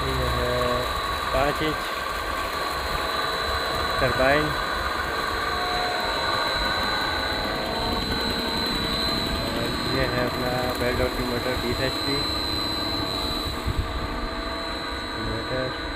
ये है पाँच इंच और ये है अपना बेल्ट और मोटर बीस एच पी मोटर